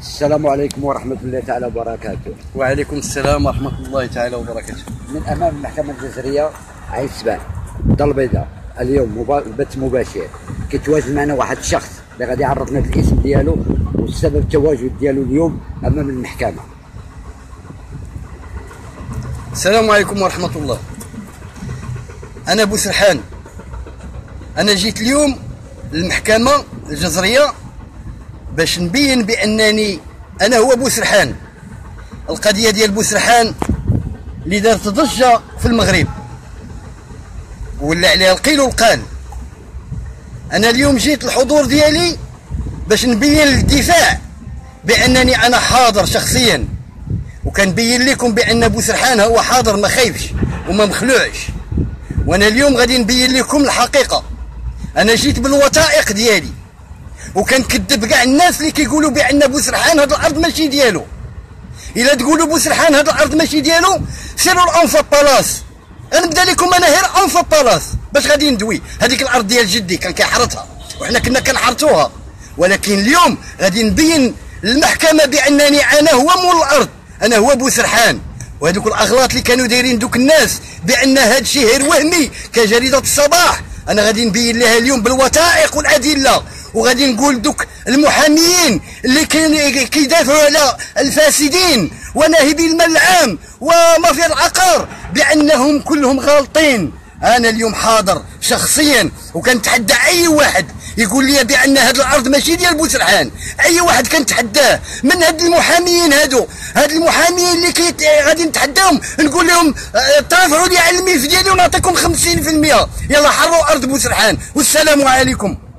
السلام عليكم ورحمة الله تعالى وبركاته. وعليكم السلام ورحمة الله تعالى وبركاته. من أمام المحكمة الجزائرية عين سبان الدار البيضاء اليوم. بث مباشر. كيتواجد معنا واحد الشخص اللي غادي يعرفنا الاسم ديالو والسبب التواجد ديالو اليوم أمام المحكمة. السلام عليكم ورحمة الله. أنا أبو سرحان أنا جيت اليوم للمحكمة الجزرية باش نبين بأنني أنا هو أبو سرحان. القضية ديال بو سرحان اللي دارت ضجة في المغرب. ولا عليها القيل والقال. أنا اليوم جيت الحضور ديالي باش نبين للدفاع بأنني أنا حاضر شخصيا. وكنبين لكم بأن بو سرحان هو حاضر ما خايفش وما مخلوعش. وأنا اليوم غادي نبين لكم الحقيقة. أنا جيت بالوثائق ديالي. وكنكذب كاع الناس اللي كيقولوا بأن بوسرحان هاد الأرض ماشي ديالو. إلا تقولوا بوسرحان هاد الأرض ماشي ديالو سيروا ل Anfa Palace غنبدا لكم أنا غير Anfa Palace باش غادي ندوي. هذيك الأرض ديال جدي كان كيحرثها وحنا كنا كنحرثوها ولكن اليوم غادي نبين للمحكمه بأنني أنا هو مول الأرض. أنا هو بوسرحان وهذوك الأغلاط اللي كانوا دايرين دوك الناس بأن هذا الشيء غير وهمي كجريدة الصباح أنا غادي نبين لها اليوم بالوثائق والأدلة. وغادي نقول دوك المحاميين اللي كيدافعوا على الفاسدين وناهبي المال العام ومافيا العقار بأنهم كلهم غالطين. أنا اليوم حاضر شخصيا وكنتحدى أي واحد يقول لي بأن هذه الأرض ماشي ديال بوسرحان. أي واحد كنتحداه. من هاد المحاميين هادو؟ هاد المحاميين اللي كي غادي نتحداهم نقول لهم آه، ترافعوا لي على الملف ديالي ونعطيكم 50% يلا حروا أرض بوسرحان. والسلام عليكم.